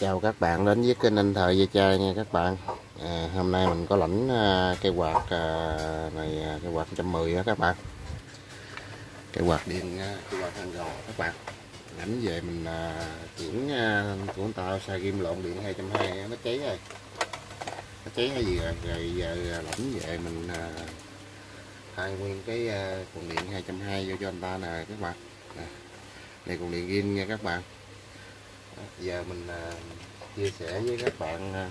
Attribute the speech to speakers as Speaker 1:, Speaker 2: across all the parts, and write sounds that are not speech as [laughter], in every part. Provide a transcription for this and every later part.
Speaker 1: chào các bạn đến với kênh anh thời dây chai nha các bạn. À, hôm nay mình có lãnh à, cây quạt à, này à, cây quạt 110 đó các bạn. Cây quạt điện à, cây quạt hàng gò các bạn. Lãnh về mình à, chuyển à, của người ta xài kim lộn điện 220 nó cháy rồi. Nó cháy hay gì rồi? Rồi giờ lãnh về mình à, thay nguyên cái à, cuộn điện 220 vô cho anh ta nè các bạn. Nè. này cuộn điện in nha các bạn giờ mình à, chia sẻ với các bạn à,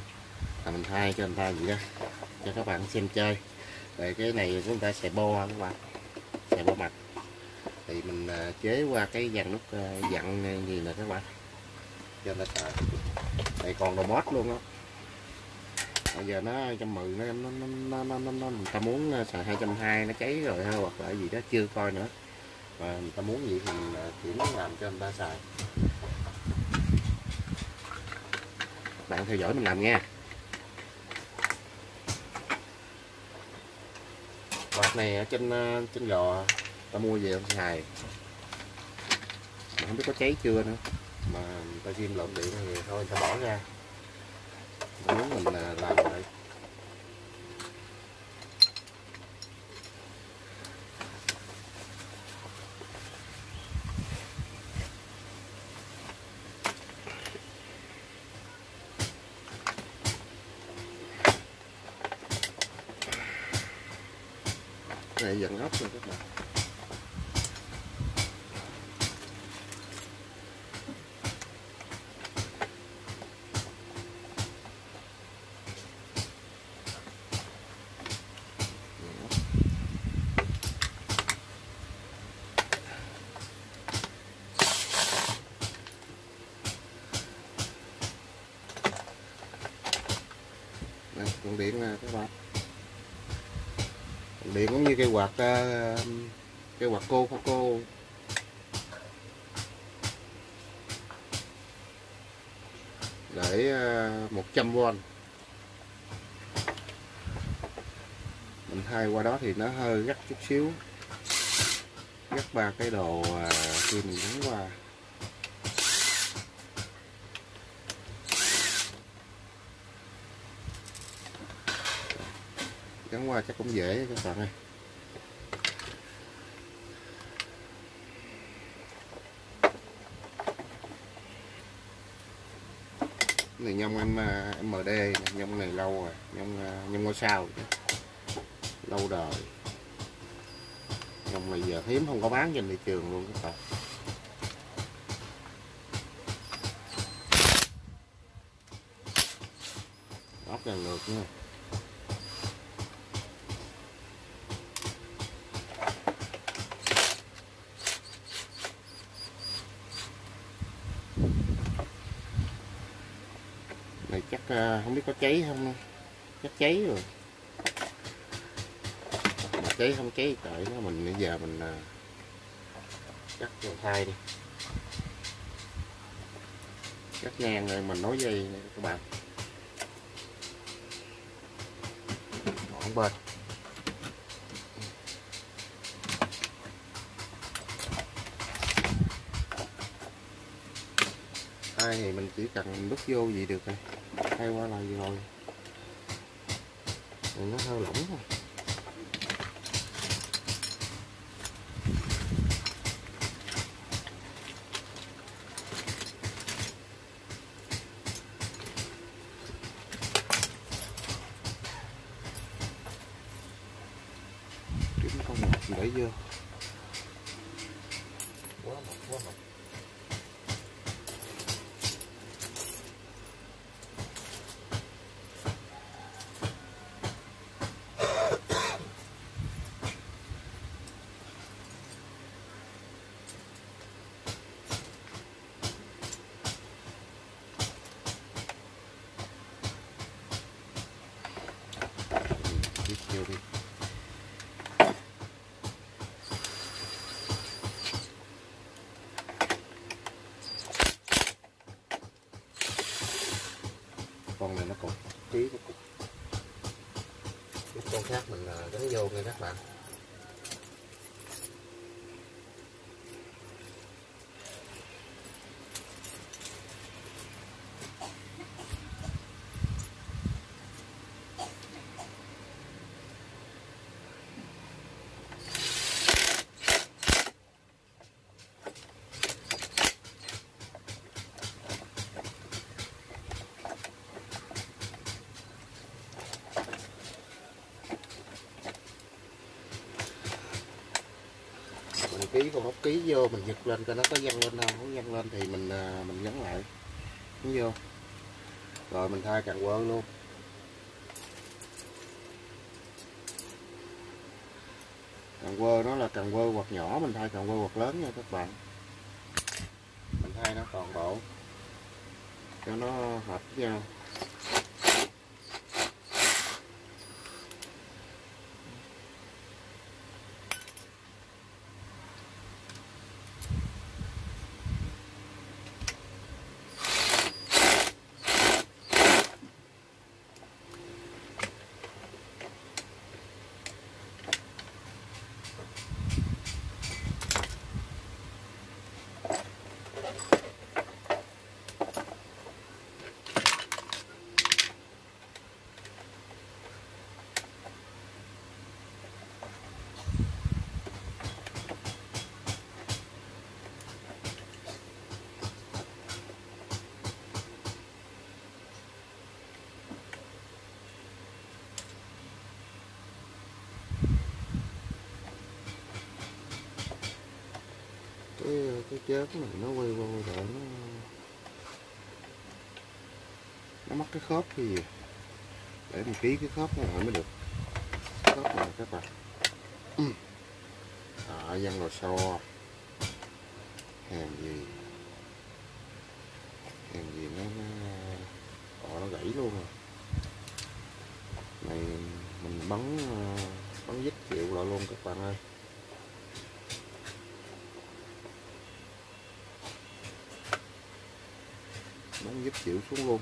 Speaker 1: là mình thay cho anh ta gì đó. Cho các bạn xem chơi. Về cái này chúng ta sẽ bo các bạn? Sẽ bo mặt. Thì mình à, chế qua cái dàn nút à, dặn gì nè các bạn? Cho nó xài này còn đồ mót luôn á. Bây giờ nó trăm mười nó nó nó nó nó, nó, người ta muốn xài hai trăm hai nó cháy rồi ha hoặc là gì đó chưa coi nữa. Và người ta muốn gì thì mình chuyển làm cho người ta xài bạn theo dõi mình làm nha. Quạt này ở trên ờ, trên gò, ta mua về không xài. Mà không biết có cháy chưa nữa. Mà ta ghim lộn điện thì thôi ta bỏ ra. Muốn mình ờ, làm lại. Này dẫn ốc rồi các bạn Đây, con điện nè các bạn điện cũng như cây Vâng. quạt um, cái quạt cô của cô. Để uh, 100V mình thay qua đó thì nó hơi gắt chút xíu. Gắt ba cái đồ à, khi mình gắn qua. Gắn qua chắc cũng dễ các bạn ơi. Này, nhông em ờ, em MD nhông này lâu rồi, nhông ờ, nhông ngôi sao lâu đời. Nhông này giờ hiếm, không có bán trên thị trường luôn, các bạn. Góc là ngược nha này chắc uh, không biết có cháy không chắc cháy rồi. Mà cháy không cháy cởi nó mình, bây giờ mình à, cắt vào thay đi. Cắt ngang rồi mình nối dây này các bạn. Ngọn bên. Hai thì mình chỉ cần đút vô gì được này hay qua là gì rồi? Này nó hơi lỏng thôi kiếm con một để vô quá mập quá mập Biết chưa đi con này nó còn tí cái cục cái con khác mình à, gắn vô nha các bạn ký con móc ký vô, mình giật lên cho nó có văng lên không có văng lên thì mình à, mình gắn lại. Nó vô. Rồi mình thay càng quơ luôn. Càng quơ nó là càng quơ hoặc nhỏ, mình thay càng quơ hoặc lớn nha các bạn. Mình thay nó toàn bộ cho nó hợp với nhau. Cái chớp này nó quay qua quay lại nó nó mất cái khớp cái gì? Để mình ký cái khớp này mới được. Khớp này các bạn. Ừ. À văn lò xo. Hàng gì hàng gì nó nó họ nó gãy luôn rồi này mình bắn ờ, bắn dít chịu lại luôn các bạn ơi bắn dít chịu xuống luôn.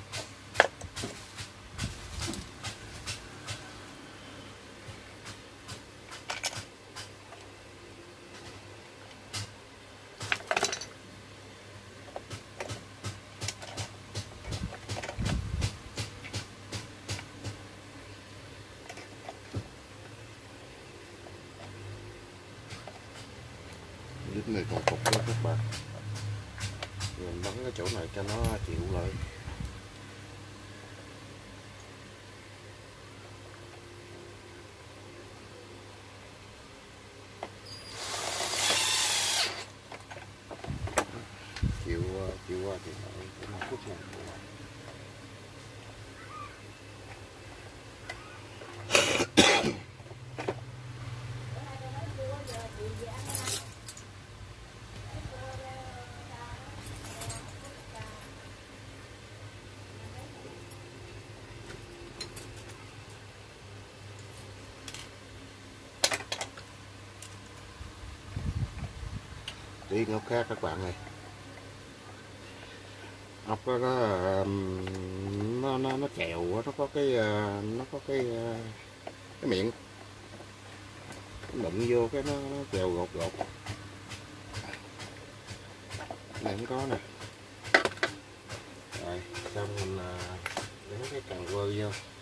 Speaker 1: Này còn cục đó các bạn. Mình bắn cái chỗ này cho nó chịu lại chịu ờ, chịu qua thì lại cái một phút này đi ngọc khác các bạn này ốc đó, nó nó nó nó chèo nó có cái ờ, nó có cái ờ, cái miệng. Đụng vô cái nó, nó chèo gột gột. Này cũng có nè. Rồi xong mình ờ, lấy để cái cần quơ vô.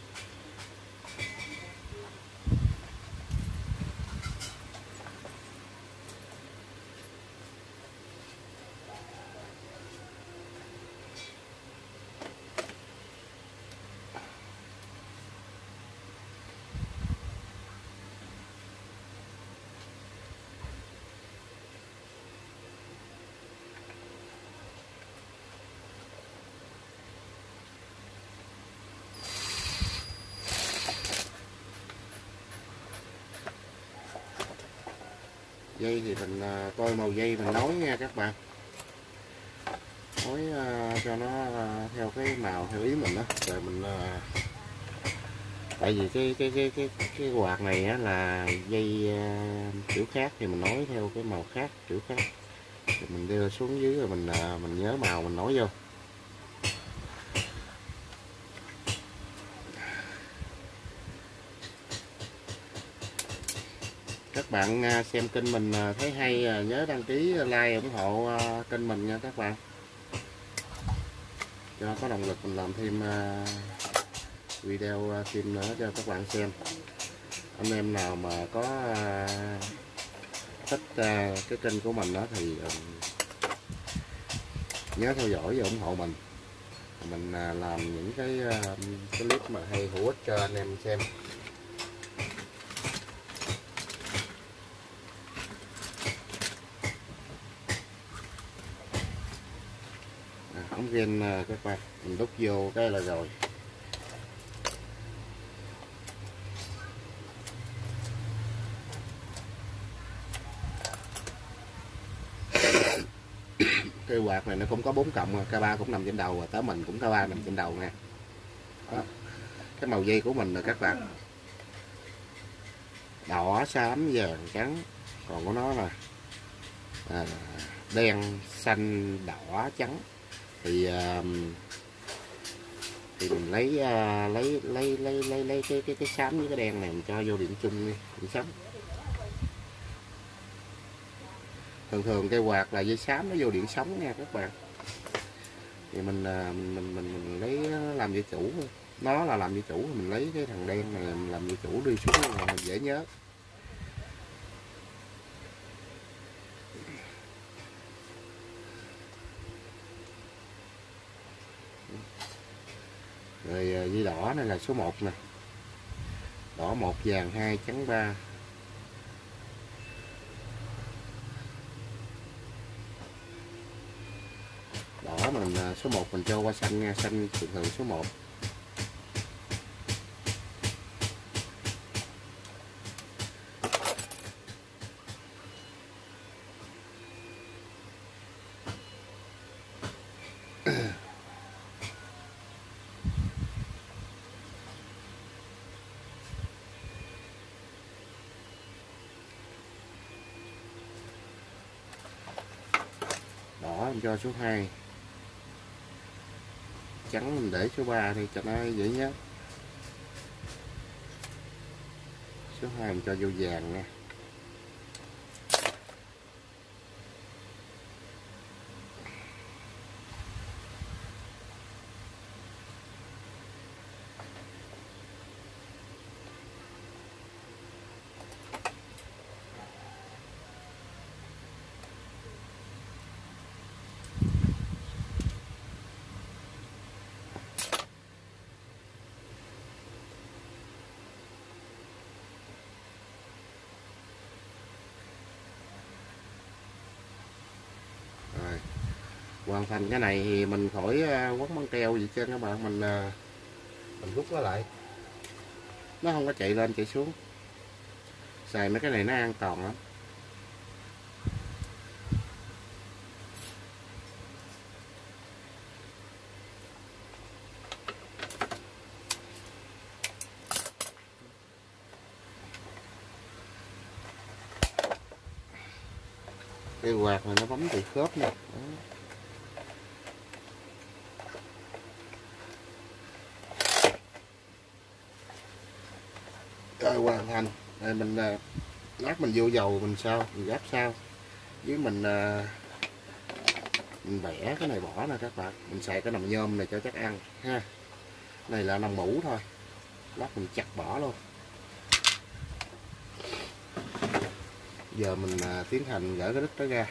Speaker 1: Dây thì mình à, coi màu dây mình nối nha các bạn. Nối à, cho nó à, theo cái màu theo ý mình đó rồi mình tại vì cái cái cái cái cái quạt này á, là dây kiểu khác thì mình nối theo cái màu khác kiểu khác. Thì mình đưa xuống dưới rồi mình mình nhớ màu mình nối vô. Các bạn à, xem kênh mình à, thấy hay à, nhớ đăng ký like, ủng hộ kênh mình nha các bạn. Cho có động lực mình làm thêm video phim thêm nữa cho các bạn xem. Anh em nào mà có thích cái kênh của mình đó thì nhớ theo dõi và ủng hộ mình. Mình làm những cái clip mà hay hữu ích cho anh em xem. Gen ờ, các bạn. Mình đút vô cái là rồi. [coughs] Cái quạt này nó cũng có bốn cộng k ba cũng nằm trên đầu và tới mình cũng k ba nằm trên đầu nha Đó. cái màu dây của mình là các bạn. Đỏ xám vàng trắng. Còn của nó là à, đen xanh đỏ trắng thì um, thì mình lấy uh, lấy lấy lấy lấy lấy cái cái cái xám với cái đen này mình cho vô điểm chung đi điểm sống. Thường thường cây quạt là dây xám nó vô điện sống nha các bạn. Thì mình mình mình mình, mình lấy uh, làm dây chủ nó là làm dây chủ mình lấy cái thằng đen này làm dây chủ đi xuống là dễ nhớ. Rồi à, dây đỏ này là số 1 nè. Đỏ một vàng hai trắng ba. Đỏ mình à, số 1 mình cho qua xanh nha xanh thường thường số 1 đỏ em cho số 2 trắng mình để số 3 thì cho nó dễ nhé số 2 mình cho vô vàng nha rồi hoàn thành cái này thì mình khỏi ờ, quấn băng keo gì trên các bạn. Mình ờ, mình rút nó lại. Nó không có chạy lên, chạy xuống. Xài mấy cái này nó an toàn lắm. Cái quạt này nó bấm từ khớp nè Đó rồi hoàn thành rồi mình à, lát mình vô dầu mình sao? Mình gắp sao? Với mình à, mình bẻ cái này bỏ nè các bạn. Mình xài cái nòng nhôm này cho chắc ăn, ha. Này là nòng mũ thôi. Lát mình chặt bỏ luôn. Giờ mình à, tiến hành gỡ cái đít đó ra.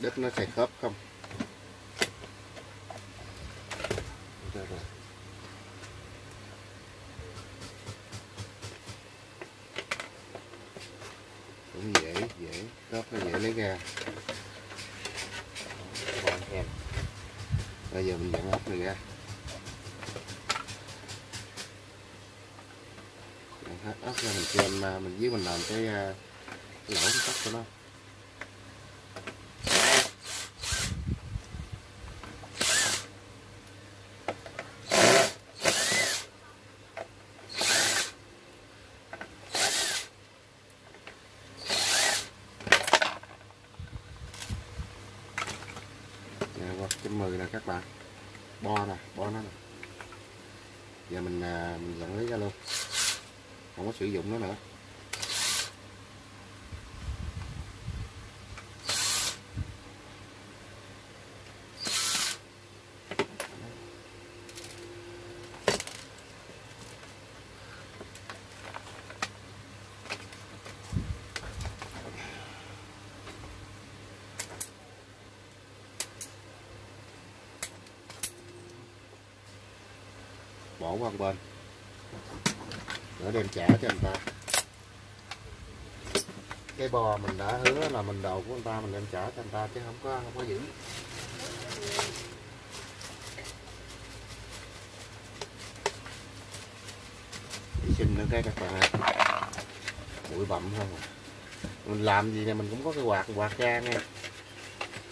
Speaker 1: Đít nó sẽ khớp không? 10 nè các bạn. Bo nè bo nó nè. Giờ mình, à, mình dẫn lấy ra luôn không có sử dụng nó nữa. Qua một bên để đem trả cho anh ta. Cái bò mình đã hứa là mình đầu của anh ta mình đem trả cho anh ta chứ không có không có giữ. Đi xin nữa cái các bạn ơi bụi bặm không à. mình làm gì nè, mình cũng có cái quạt quạt ra nghe.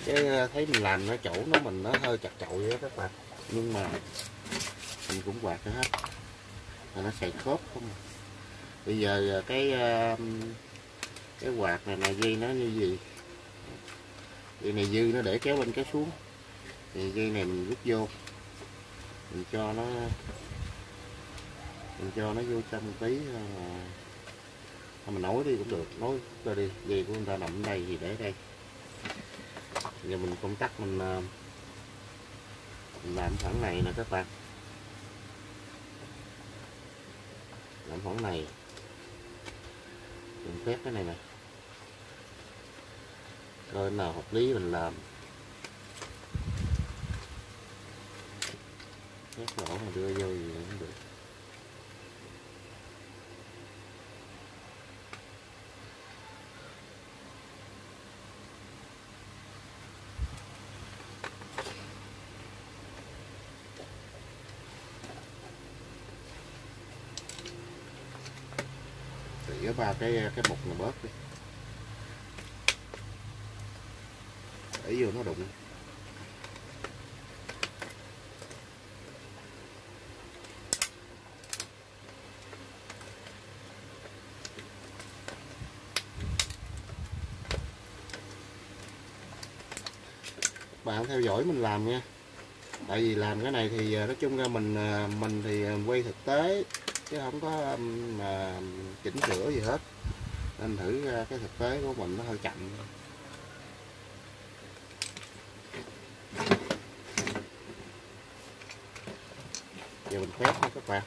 Speaker 1: Chứ ờ, thấy mình làm nó chỗ nó mình nó hơi chặt chội á đó các bạn. Nhưng mà mình cũng quạt cho hết. Mà nó xài khớp không à. bây giờ à, cái à, cái quạt này là dây nó như gì? Dây này dư nó để kéo lên kéo xuống. Thì dây này mình rút vô. Mình cho nó mình cho nó vô trong tí mà mình nối đi cũng được. Nối ra đi. Dây của người ta nằm đây thì để đây. Giờ mình công tắc mình, mình làm khoảng này nè các bạn. Làm khoảng này. Mình phép cái này nè coi nào, hợp lý mình làm. Phép lỗ mà đưa vô gì cũng được. Vào cái cái bột này bớt đi. Để vô nó đụng. Bạn theo dõi mình làm nha. Tại vì làm cái này thì ờ, nói chung ra mình ờ, mình thì ờ, quay thực tế chứ không có um, mà chỉnh sửa gì hết. Nên thử ra cái thực tế của mình nó hơi chậm. Giờ mình phép nha các bạn.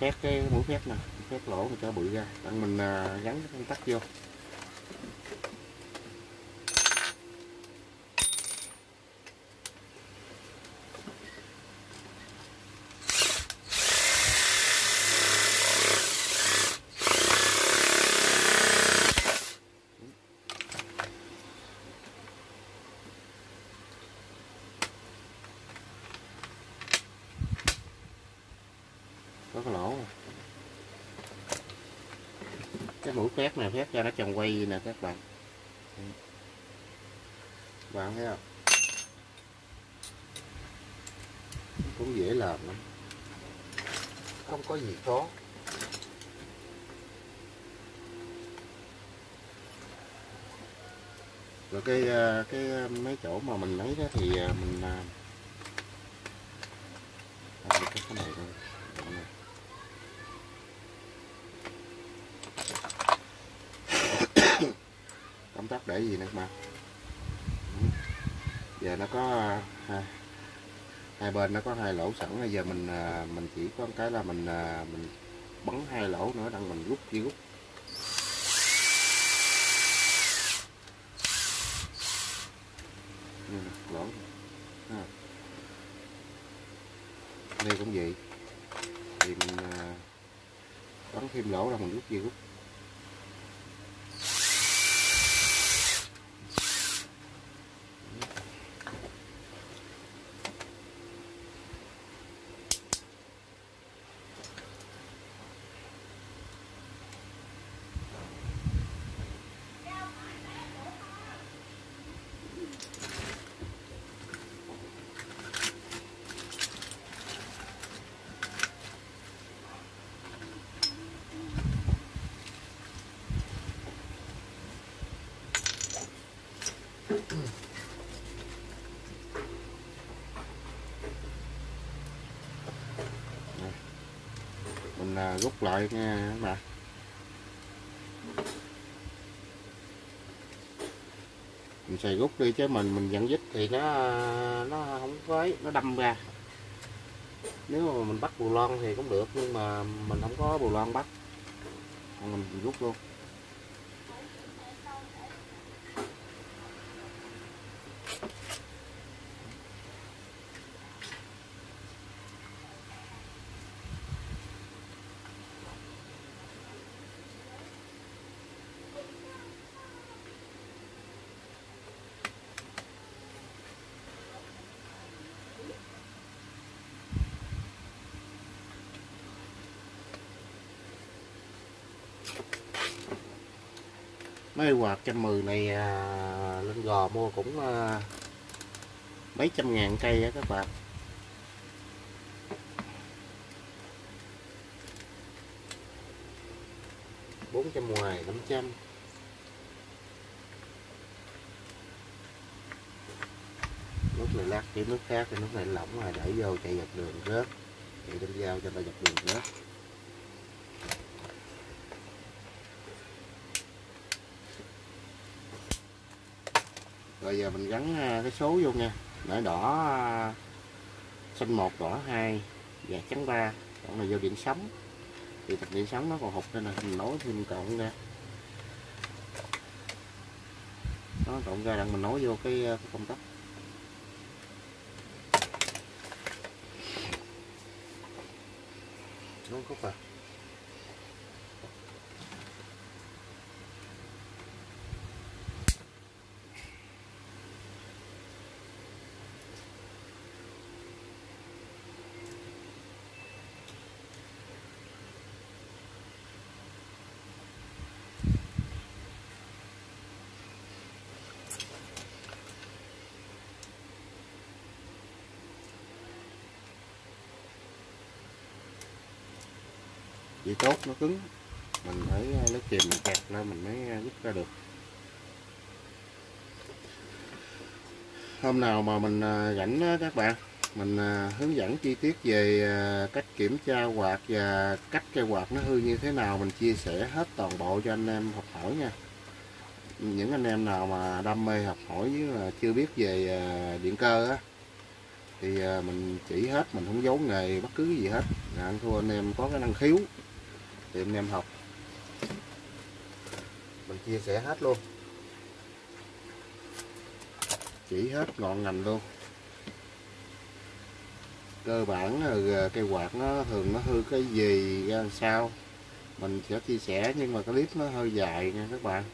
Speaker 1: Phép cái mũi phép nè phép lỗ mình cho bụi ra. Tặng mình uh, gắn cái công tắc vô có cái lỗ rồi. cái mũi phép này phép cho nè các bạn. Bạn thấy không? Cũng dễ làm lắm. Không có gì khó. Rồi cái à, cái à, mấy chỗ mà mình lấy đó thì à, mình làm cái này thôi Đó này. công tắc để gì nữa các bạn giờ nó có à, hai, hai bên nó có hai lỗ sẵn bây giờ mình à, mình chỉ có một cái là mình à, mình bắn hai lỗ nữa đang mình rút chỉ rút Đây nè, lỗ này. Ha. đây cũng vậy thì mình à, bắn thêm lỗ là mình rút gì rút mình à, rút lại nha các bạn. Mình xài rút đi chứ mình mình dẫn dít thì nó nó không có ấy, nó đâm ra. Nếu mà mình bắt bù lon thì cũng được nhưng mà mình không có bù lon bắt. Còn mình rút luôn. Mấy quạt trăm mười này à, lên gò mua cũng à, mấy trăm ngàn cây á các bạn. Bốn trăm ngoài năm trăm. Nước này lát kiếm nước khác thì nước này lỏng rồi để vô chạy dọc đường rớt. Chạy đem dao cho ta dọc đường rớt. Rồi giờ mình gắn à, cái số vô nha. Nãy đỏ à, xanh một đỏ hai và trắng ba. Còn này vô điện sống thì thật điện sống nó còn hụt nên là mình nối thêm cộng ra. Nó cộng ra đặng mình nối vô cái, à, cái công tắc. Nó có à. Chỉ tốt, nó cứng. Mình phải ờ, lấy kìm, mình kẹp lên mình mới ờ, rút ra được. Hôm nào mà mình ờ, rảnh các bạn, mình hướng dẫn chi tiết về cách kiểm tra quạt và cách cây quạt nó hư như thế nào, mình chia sẻ hết toàn bộ cho anh em học hỏi nha. Những anh em nào mà đam mê học hỏi với là chưa biết về điện cơ á, thì mình chỉ hết, mình không giấu nghề bất cứ gì hết. Dạ, anh thua anh em có cái năng khiếu thì anh em học. Mình chia sẻ hết luôn. Chỉ hết ngọn ngành luôn. Cơ bản là cây quạt nó thường nó hư cái gì ra làm sao. Mình sẽ chia sẻ nhưng mà cái clip nó hơi dài nha các bạn.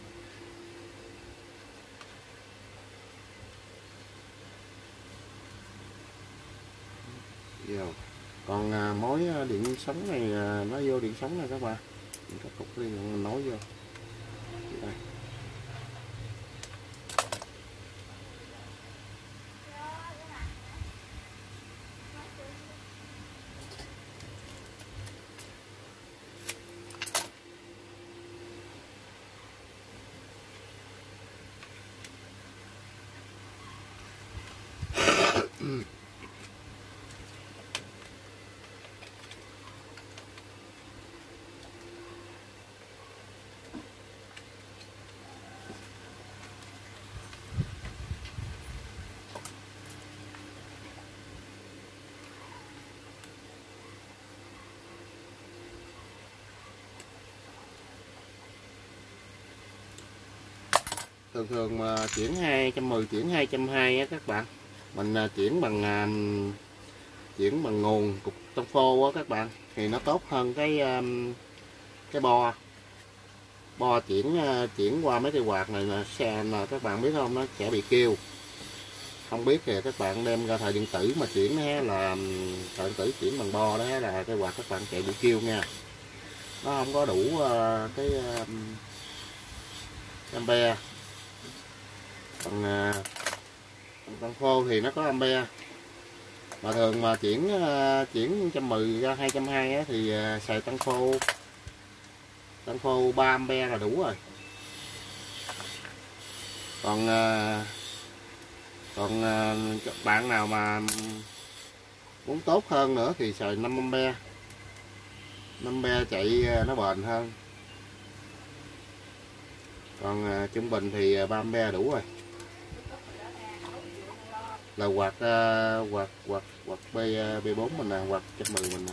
Speaker 1: Yeah còn à, mối à, điện sống này à, nó vô điện sống này các bạn mình cắt cục đi nối vô đây thường thường mà chuyển 210 chuyển 220 á các bạn. Mình à, chuyển bằng à, chuyển bằng nguồn cục tông phô á các bạn, thì nó tốt hơn cái à, cái bo. Bo chuyển chuyển qua mấy cây quạt này là xe mà các bạn biết không, nó sẽ bị kêu. Không biết thì các bạn đem ra thời điện tử mà chuyển là thời điện tử chuyển bằng bo đó là cái quạt các bạn chạy bị kêu nha. Nó không có đủ cái ampere còn à, tăng khô thì nó có ampe mà thường mà chuyển à, chuyển 110 ra 220 thì à, xài tăng khô. Tăng khô 3 ampe là đủ rồi. Còn à, còn bạn nào mà muốn tốt hơn nữa thì xài 5 ampe 5 ampe chạy nó bền hơn. Còn trung bình thì 3 ampe đủ rồi là quạt ờ, quạt quạt quạt B ờ, B4 mình nè, quạt 110 mình nè.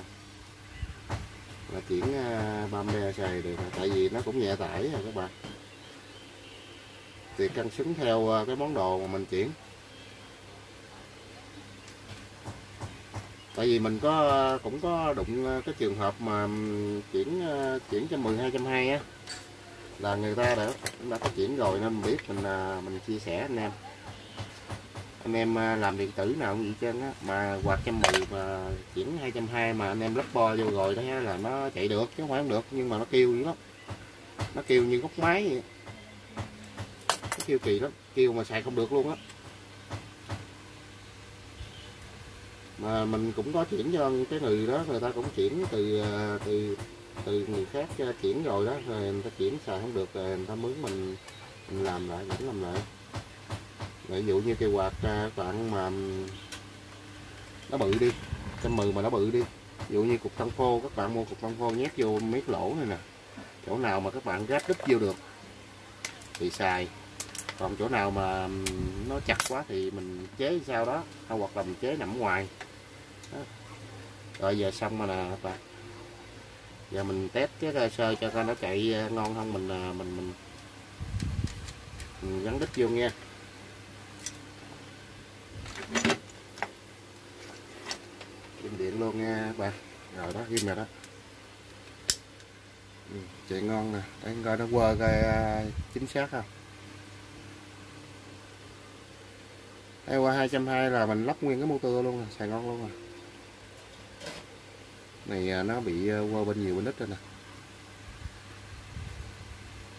Speaker 1: Là chuyển ờ, ba 30 xài được tại vì nó cũng nhẹ tải rồi các bạn. Thì cân xứng theo cái món đồ mà mình chuyển. Tại vì mình có cũng có đụng cái trường hợp mà chuyển chuyển cho 12 trăm hai á, là người ta đã đã có chuyển rồi nên mình biết mình mình chia sẻ anh em anh em à, làm điện tử nào cũng vậy trơn á. Mà quạt trăm mười mà chuyển hai trăm hai mà anh em lắp bo vô rồi đó là nó chạy được, chứ không phải không được, nhưng mà nó kêu dữ lắm. Nó kêu như gốc máy vậy. Kêu kỳ lắm, kêu mà xài không được luôn á. Mà mình cũng có chuyển cho cái người đó, người ta cũng chuyển từ à, từ từ người khác à, chuyển rồi đó, rồi người ta chuyển xài không được, rồi người ta mướn mình mình làm lại vẫn làm lại ví dụ như cây quạt à, các bạn mà nó bự đi trăm mười mà nó bự đi. Ví dụ như cục thân phô các bạn mua cục thân phô nhét vô mấy lỗ này nè. Chỗ nào mà các bạn gáp đứt vô được thì xài. Còn chỗ nào mà nó chặt quá thì mình chế sao đó hay hoặc là mình chế nằm ngoài. Đó. rồi giờ xong rồi nè các bạn. Giờ mình test cái cơ sơ cho coi nó chạy ngon không mình à, mình mình, mình gắn đít vô nha. Kim điện luôn nha các bạn rồi đó kim rồi đó. Ừ, chạy ngon nè. Để coi nó quơ coi à, chính xác không? Đây qua 220 là mình lắp nguyên cái motor luôn nè xài ngon luôn nè này à, nó bị à, qua bên nhiều bên ít rồi nè.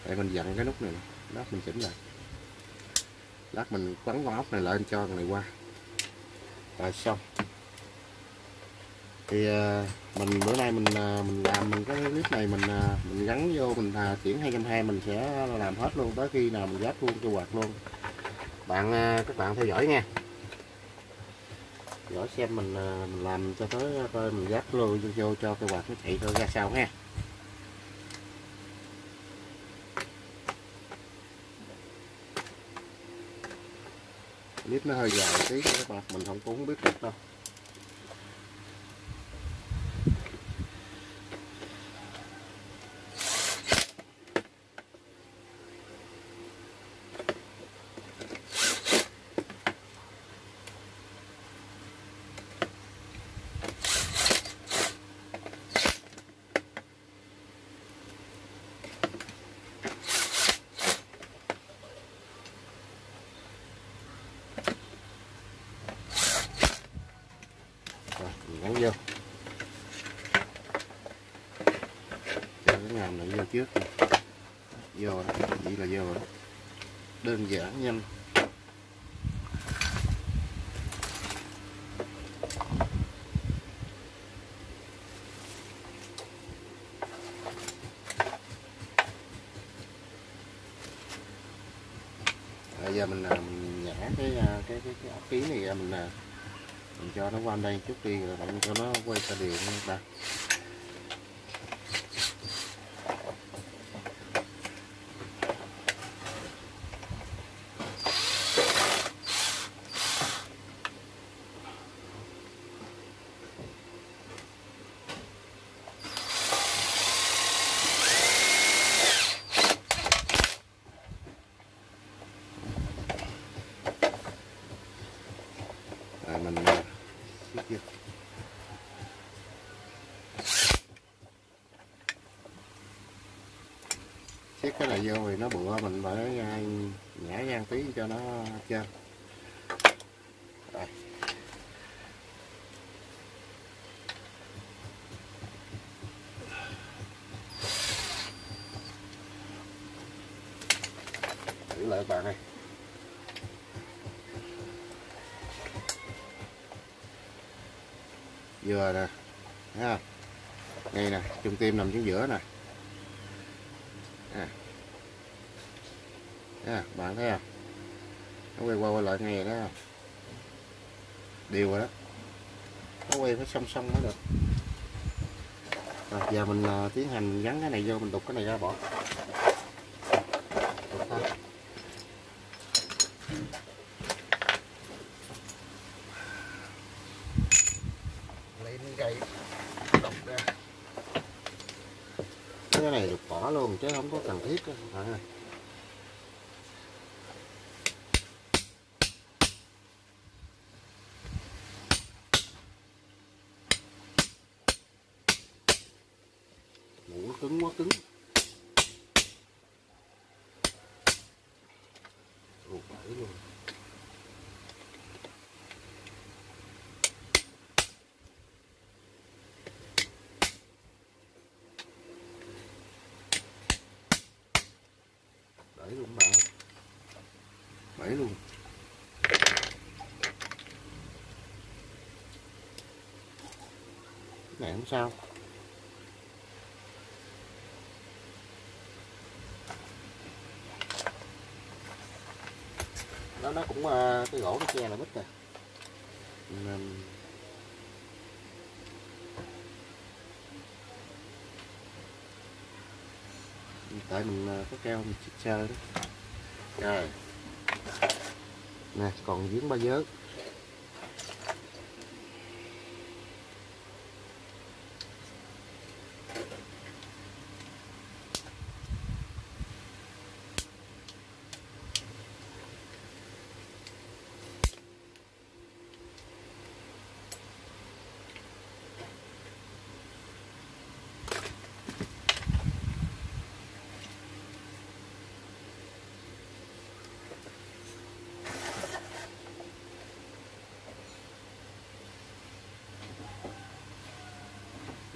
Speaker 1: Để mình dặn cái nút này lát mình chỉnh lại. Lát mình quấn con ốc này lên cho con này qua. Rồi xong thì ờ, mình bữa nay mình ờ, mình làm mình cái clip này mình ờ, mình gắn vô mình à, chuyển 220 mình sẽ làm hết luôn tới khi nào mình ghép luôn cho quạt luôn. Bạn các bạn theo dõi nha. Dõi xem mình mình làm cho tới coi mình ghép luôn vô, vô cho cái quạt nó chạy thôi ra sao ha. Clip nó hơi dài tí các bạn mình không cũng biết được đâu rồi mình gắn vô cho cái ngàm này vô trước nè. vô đó chỉ là vô rồi đơn giản nhanh. Bây giờ mình, à, mình nhả cái à, cái cái cái ốc này ra mình mình cho nó qua đây chút đi rồi mình cho nó quay xa điện ta rồi mình à, siết vô siết cái này vô thì nó bựa mình phải à, nhả gan tí cho nó trơn giữ thử lại bạn ơi vừa nè thấy không nè trung tim nằm xuống giữa nè à. à, bạn thấy không? Nó quay qua quay lại ngay đó. Điều rồi đó. Nó quay phải song song mới được. Rồi giờ mình uh, tiến hành gắn cái này vô mình đục cái này ra bỏ. Lấy miếng cây đục ra. Cái này được bỏ luôn chứ không có cần thiết đâu. à. Cứng quá cứng. Ủa, bể luôn. Bảy luôn bạn bể luôn. Này không sao. Nó nó cũng à, cái gỗ nó che là mít rồi. Nên à, tại mình à, có keo mình chích sơ đó. Rồi. Nè, còn giếng ba vớ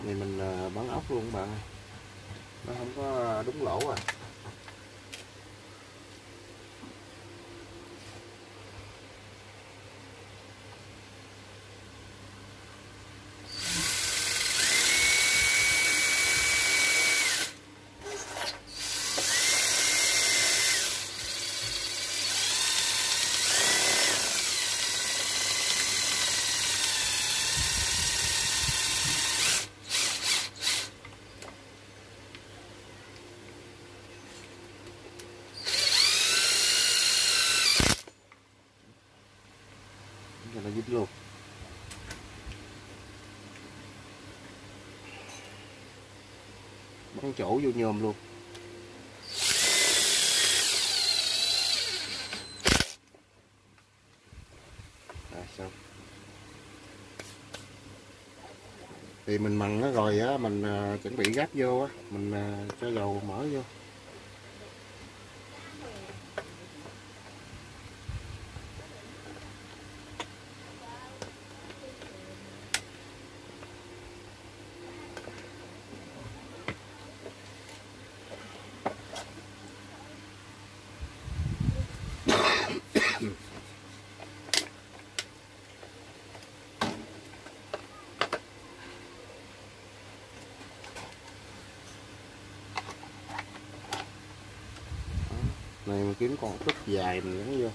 Speaker 1: thì mình ờ, bắn ốc luôn các bạn ơi. nó không có ờ, đúng lỗ à cho nó dính luôn bắn chỗ vô nhôm luôn. Rồi xong. Thì mình mần nó rồi á mình uh, chuẩn bị gắp vô á mình uh, cho dầu mỡ vô. Này mình kiếm con chút dài mình gắn vô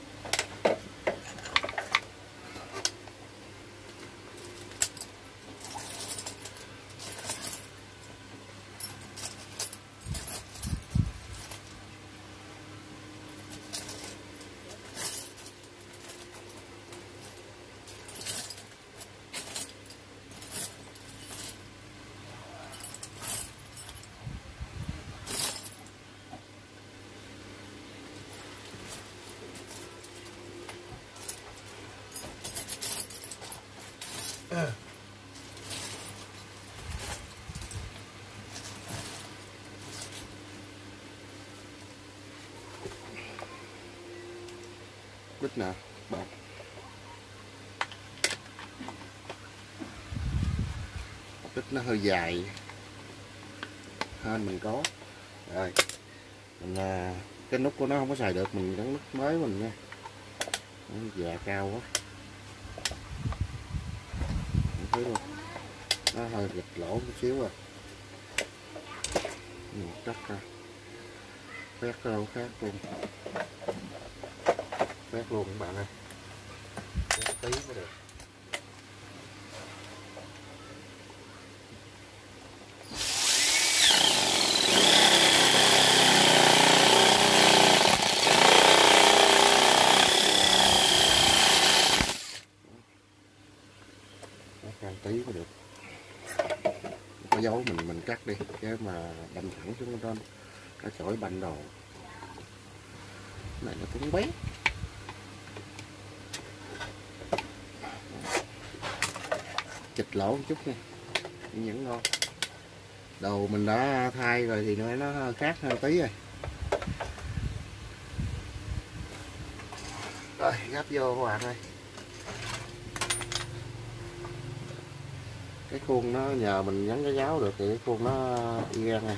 Speaker 1: bít nè bạn bít nó hơi dài. Hơn mình có. Rồi. Mình à, cái nút của nó không có xài được mình gắn nút mới mình nha. Nó cao quá. Không thấy luôn. Nó hơi gạch lỗ một xíu à. Mình cắt ra. Quét đâu khác luôn quét luôn các bạn ơi. Quét tí mới được. Quét tí mới được. Có dấu mình mình cắt đi chứ mà đâm thẳng xuống trên. Nó chổi bành đồ. Này nó cũng bé chịch lỗ một chút nha. Nhẫn ngon. Đầu mình đã thay rồi thì nó nó khác hơn tí rồi. Rồi gắp vô các bạn ơi cái khuôn nó, nhờ mình nhấn cái giáo được thì cái khuôn nó y gan này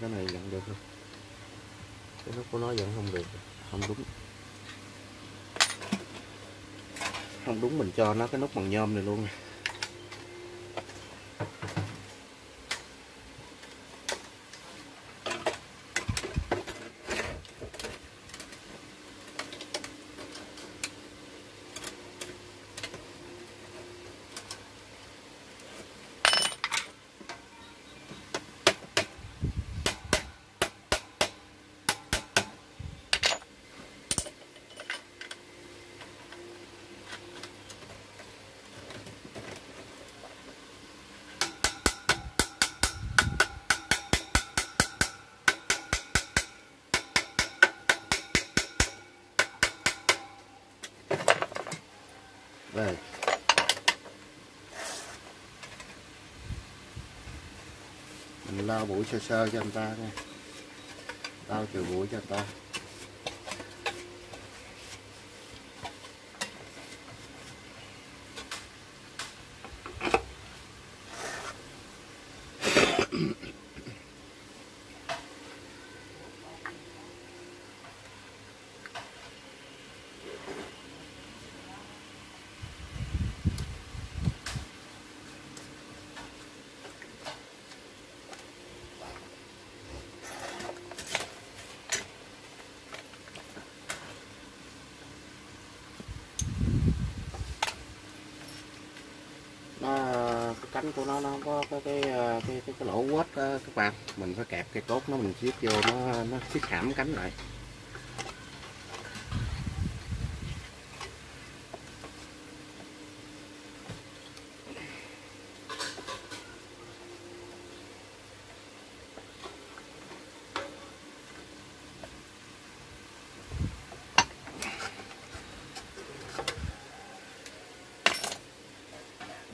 Speaker 1: cái này vẫn được không cái nút của nó vẫn không được, không đúng. Không đúng mình cho nó cái nút bằng nhôm này luôn này Đây. Mình lau bụi sơ sơ cho anh ta nha. Lau trừ bụi cho anh ta. nó cái cánh của nó nó có cái cái ờ, cái cái, cái, lỗ quết ờ, các bạn. Mình phải kẹp cái cốt nó mình siết vô nó nó siết hãm cánh lại.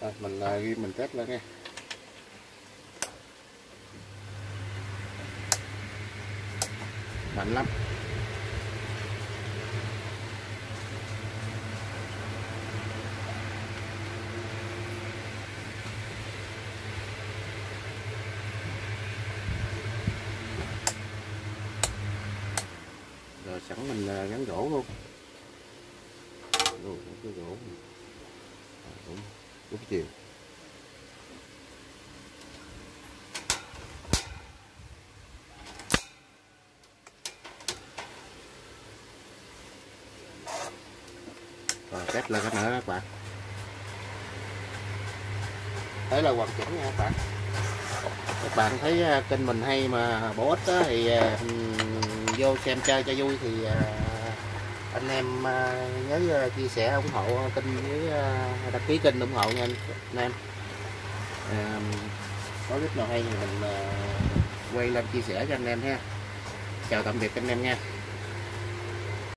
Speaker 1: Rồi, mình à, ghi mình test lên nha. Mạnh lắm rồi sẵn mình à, gắn gỗ luôn Ồ, cái gỗ này. À, đúng đúng chiều rồi test lên cái nữa các bạn. Đấy là hoàn chỉnh nha các bạn. Các bạn thấy à, kênh mình hay mà bổ ích đó, thì à, vô xem chơi cho vui thì à, anh em nhớ chia sẻ ủng hộ kênh với đăng ký kênh ủng hộ nha anh anh em. À, có clip nào hay thì mình quay lên chia sẻ cho anh em ha. Chào tạm biệt anh em nha.